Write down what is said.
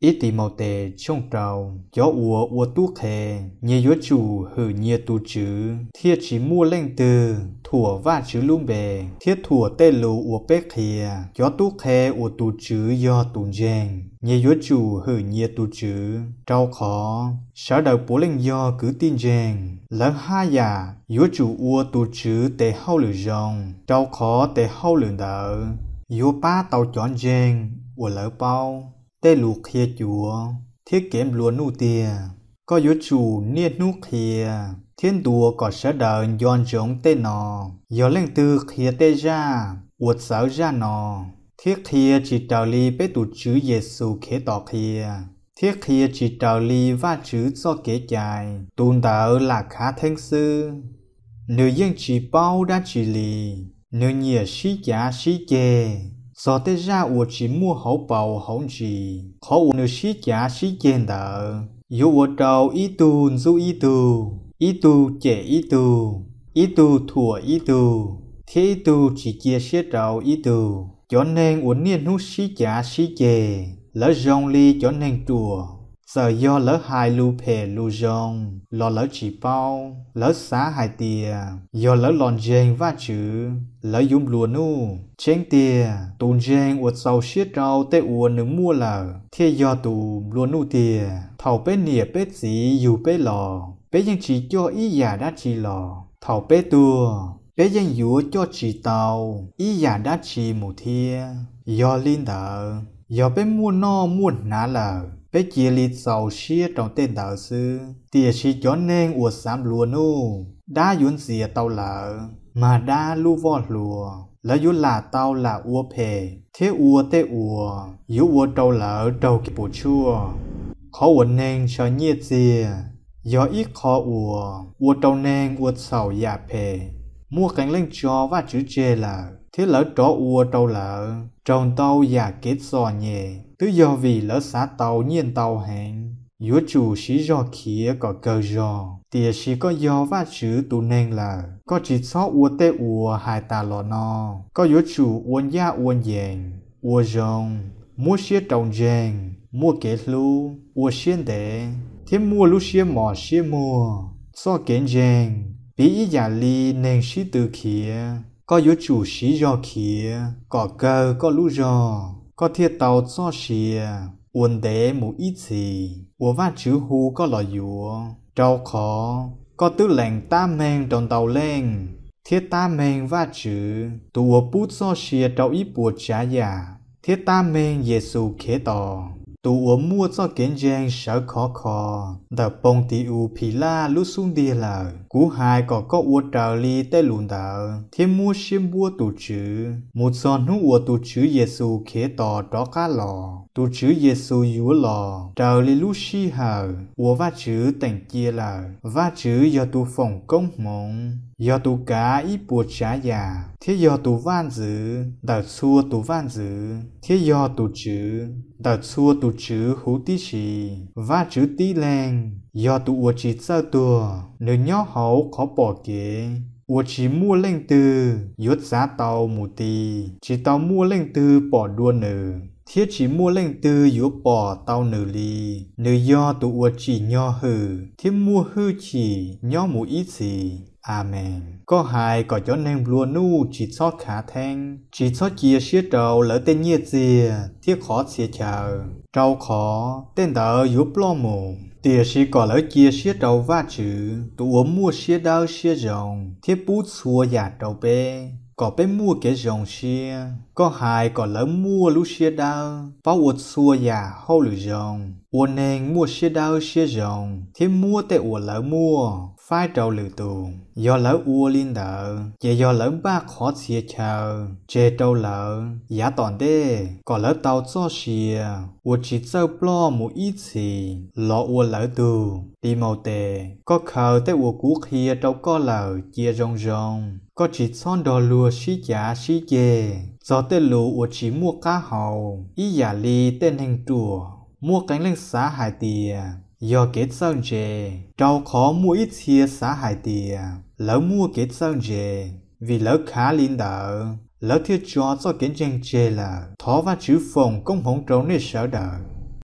ít thì màu tề trong trào, gió ùa ùa tu khề nhẹ gió chủ hử nhẹ tu chữ. Thiết chỉ mua lên từ thủa va chữ lung bề thiết thủa tê lù ùa bế khìa gió tu khề ùa tu chữ do tu dèn nhẹ gió chủ hử nhẹ tu chữ, trao khó. Sở đầu bố lên do cứ tin dèn lỡ ha già, gió chủ ùa tu chữ tê hao lửa rong trao khó tê hao lửa đỡ gió ba tàu chọn dèn ùa lỡ bao tê lù khía chúa, thiết kiếm lúa nu tia có yếu chủ niết nu khía thiên đùa có sở đời yon giống tê nọ do lên từ khía tê ra, uột sở ra nọ thiết khía chỉ trào ly bế tụ chữ Giêsu khế tỏ khía thiết khía chỉ trào ly và chữ do kế chạy tùn đạo là khá thanh sư. Nữ dân chỉ bao đã chỉ lì, nữ nhìa sĩ giả sĩ chê so tê ra ủa chỉ mua hậu bầu hậu gì khó ủa nửa sĩ giả sĩ chên đỡ dù ủa đầu ý tu dù ý tu ý tu trẻ ý tu ý tu thua ý tu thế ý tu chỉ chia sẻ đầu ý tu cho nên ủa niên hút sĩ giả sĩ chê lỡ rong ly cho nên chùa giờ do lỡ hai lu pè lu jong lo lỡ chỉ bao, lỡ xá hai tia. Do lỡ lòn jeng va chữ, lỡ yum lùa nu. Chén tia tùn jeng uất sau xiết rau tê uột nứng mua lờ. Thế do tù lùa nu tia thầu bế nìa bế dĩ dù bế lò. Bế dân chỉ cho ý giả đã chỉ lò. Thầu bế tua, bế dân dũa cho chỉ tàu. Ý giả đã chỉ mù thia. Do linh thở do bế mua no mua ná lờ bé chia lì sầu xia trong tên đạo sư. Tia chỉ cho nên ủa sám lùa nu đa yun xìa tàu lợ mà đa lu vo lùa lỡ yun là tàu là ua phê thế ua tê ua yu ua trâu lỡ trâu kì bù chua khó ua nên cho nhiệt xìa gió ít khó ua ua trâu nên ua sầu dạ phê mua cánh lên cho và chữ chê là thế lỡ trọ ua trâu lỡ trồng tàu dạ kết sò nhẹ tứ do vì lỡ xá tàu nhiên tàu hẹn yếu chủ sĩ do khía có cơ do tìa sĩ có do và chữ tù nên là có chỉ xó ua tê ua hai ta lò no có yếu chủ uôn gia uôn dèn. ua rong mua xía trồng dèn. mua kế lu ua xiên đế thêm mua lu xía mò xía mua so kiến dèn. bí ý giả ly nên sĩ từ khía có yếu chủ sĩ do khía, có cơ có lu do ก็เทียเตาซ้อเชียวนเดหมูอีสีวัวว่าชื่อหูก็หล่ออยู่เจ้าขอ ก็ตื้อแหล่งตาแมงจนเตาเล่ง เทียตาแมงว่าชื่อตัวปูซ้อเชียเจ้าอีปวดฉายาเทียตาแมงเยซูเขต่อ tu uốn mua cho kiến giang sợ khó khó. Đờ bông tì u pì la lúc xuống đi là cú hai có có uốn trào li tê lùn đờ thêm mua xiêm bua tu chữ một son hú uốn tu chữ Giêsu khế tỏ đó cá lò. Tu chữ Giêsu yúa lò. Trào li lúc xi hờ. Uốn va chữ tỉnh chia là va chữ do tu phòng công mộng. Do tu cá ít bùa trả già. Thế do tu van dữ. Đờ xua tu van dữ. Thế do tu chữ ta xua tụ chữ hú tí xì và chữ tí lên do tụ ua chỉ sơ tùa nếu nhỏ hậu khó bỏ kế. Ua chỉ mua lên từ yốt giá tàu mù tì. Chỉ tàu mua lên từ bỏ đua nữ thiết chỉ mua lên từ yếu bỏ tàu nữ lì. Nữ do tụ ua chỉ nhỏ hư thiết mua hư chỉ nhỏ mù ít gì Amen. Có hai có cho nên lúa nu chỉ cho khả thanh, chỉ cho chia sẻ trâu lỡ tên nhiệt gì, thiết khó xia chờ. Trâu khó, tên tờ giúp lo mù. Tìa sĩ có lỡ chia sẻ trâu va chữ, tụ ốm mua sẻ đau sẻ rồng, thiết bút xua giả trâu bê. Có bé mua cái dòng xe có hai có lỡ mua lúc xe đau, phá uột xua già hâu lử dòng Uột nên mua xe đau xe dòng thế mua tệ uột lỡ mua, phai trâu lử tù do lỡ ua linh đỡ chỉ do lỡ ba khó xìa chờ. Chê trâu lỡ giá toàn đê. Có lỡ tàu cho xìa ua chỉ châu plo một ít xì. Lọ ua lỡ tù đi màu tề. Có khờ tới ua cú khía trâu có lỡ chia rong rong có chỉ son đò lùa xí giả xí dề. do tên lù ủa chỉ mua cá hầu. Ý giả lì tên hình trùa, mua cánh lên xã hải tìa. Do kết sơn dề trâu khó mua ít chia xã hải tìa. Lỡ mua kết sơn dề vì lỡ khá linh đỡ. Lỡ thiết cho cho kiến tranh chê là thó và chữ phòng công hồng trống nên sợ đợi.